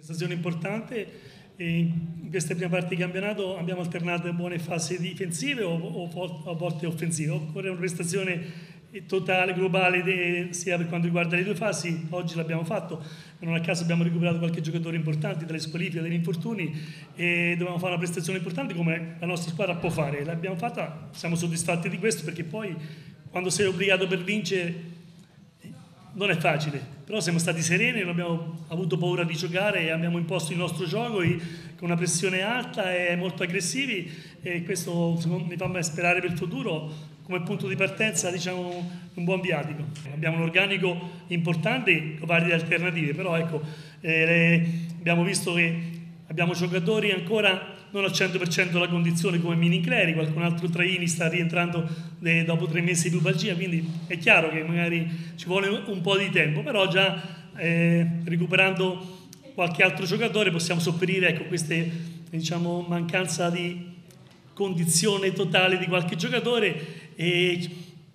Prestazione importante. In queste prime parti di campionato abbiamo alternato buone fasi difensive o, a volte offensive. Occorre una prestazione totale, globale, sia per quanto riguarda le due fasi. Oggi l'abbiamo fatto, non a caso abbiamo recuperato qualche giocatore importante dalle squalifiche, dagli infortuni e dovevamo fare una prestazione importante come la nostra squadra può fare. L'abbiamo fatta, siamo soddisfatti di questo perché poi quando sei obbligato per vincere non è facile, però siamo stati sereni, non abbiamo avuto paura di giocare abbiamo imposto il nostro gioco con una pressione alta e molto aggressivi e questo mi fa sperare per il futuro come punto di partenza diciamo un buon viatico. Abbiamo un organico importante con varie alternative, però ecco, eh, abbiamo visto che abbiamo giocatori ancora non al 100% la condizione come Mini Cleri, qualcun altro Traini sta rientrando eh, dopo tre mesi di pubalgia, quindi è chiaro che magari ci vuole un po' di tempo, però già eh, recuperando qualche altro giocatore possiamo sopperire ecco, queste diciamo, mancanza di condizione totale di qualche giocatore e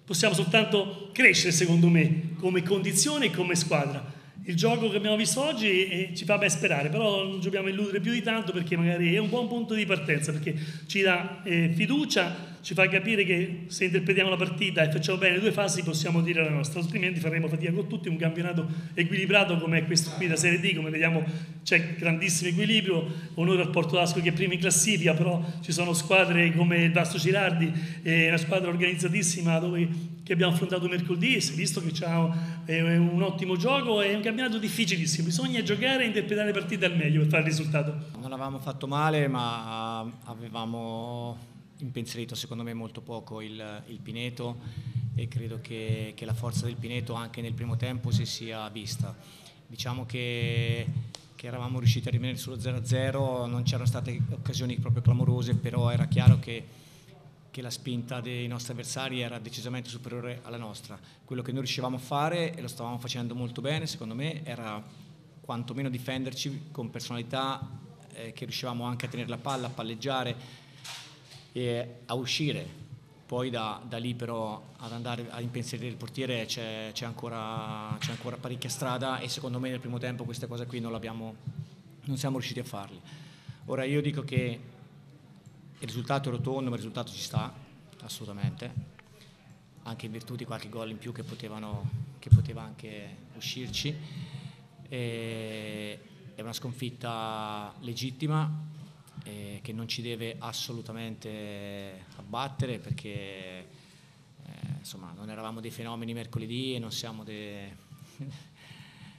possiamo soltanto crescere secondo me come condizione e come squadra il gioco che abbiamo visto oggi eh, ci fa ben sperare, però non dobbiamo illudere più di tanto perché magari è un buon punto di partenza, perché ci dà eh, fiducia, ci fa capire che se interpretiamo la partita e facciamo bene le due fasi possiamo dire la nostra, altrimenti faremo fatica con tutti, un campionato equilibrato come questo qui da Serie D, come vediamo c'è grandissimo equilibrio, onore al Porto d'Asco che è primo in classifica, però ci sono squadre come il Vasto Girardi, eh, una squadra organizzatissima dove, che abbiamo affrontato mercoledì, si è visto che c'è un ottimo gioco, è un campionato difficilissimo, bisogna giocare e interpretare le partite al meglio per fare il risultato. Non avevamo fatto male ma avevamo impensierito secondo me molto poco il, il Pineto e credo che, che, la forza del Pineto anche nel primo tempo si sia vista. Diciamo che, che eravamo riusciti a rimanere sullo 0-0, non c'erano state occasioni proprio clamorose, però era chiaro che, che la spinta dei nostri avversari era decisamente superiore alla nostra. Quello che noi riuscivamo a fare, e lo stavamo facendo molto bene secondo me, era quantomeno difenderci con personalità, eh, che riuscivamo anche a tenere la palla, a palleggiare, e a uscire. Poi da, da lì però ad andare a impensierire il portiere c'è, ancora, ancora parecchia strada e secondo me nel primo tempo queste cose qui non, non siamo riusciti a farle. Ora io dico che il risultato è rotondo, ma il risultato ci sta, assolutamente, anche in virtù di qualche gol in più che, potevano, che poteva anche uscirci. E, è una sconfitta legittima, eh, che non ci deve assolutamente abbattere perché eh, insomma, non eravamo dei fenomeni mercoledì e non siamo de,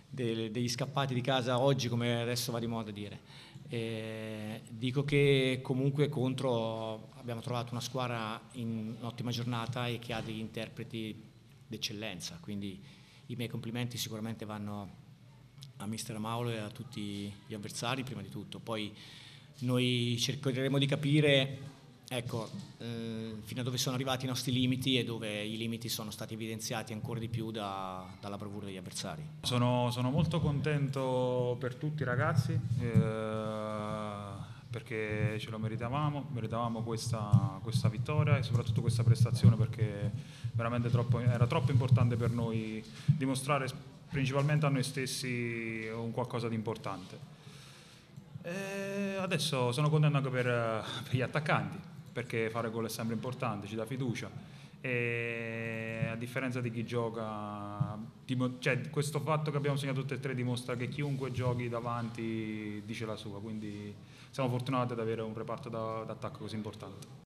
de, degli scappati di casa oggi come adesso va di moda dire. Eh, dico che comunque contro abbiamo trovato una squadra in ottima giornata e che ha degli interpreti d'eccellenza, quindi i miei complimenti sicuramente vanno a mister Maulo e a tutti gli avversari prima di tutto. Poi noi cercheremo di capire ecco, eh, fino a dove sono arrivati i nostri limiti e dove i limiti sono stati evidenziati ancora di più da, dalla bravura degli avversari. Sono, sono, molto contento per tutti i ragazzi eh, perché ce lo meritavamo, meritavamo questa, questa, vittoria e soprattutto questa prestazione perché veramente troppo, era troppo importante per noi dimostrare principalmente a noi stessi un qualcosa di importante. E adesso sono contento anche per, per, gli attaccanti, perché fare gol è sempre importante, ci dà fiducia. E a differenza di chi gioca, cioè, questo fatto che abbiamo segnato tutte e tre dimostra che chiunque giochi davanti dice la sua, quindi siamo fortunati ad avere un reparto d'attacco così importante.